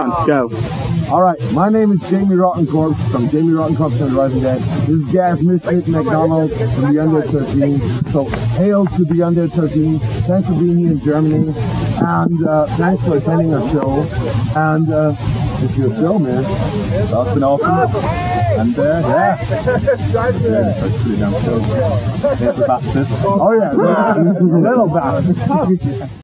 On oh. Go. All right, my name is Jamey Rottencorpse from Jamey Rottencorpse and Rising Dead. This is Gareth Misfit McDonald from the Undead 13. So, hail to the Undead 13. Thanks for being here in Germany. And uh, thanks for attending our show. And uh, it's your show, man. That's been awesome. Oh, and uh, yeah. yeah Oh, yeah. Little bastard.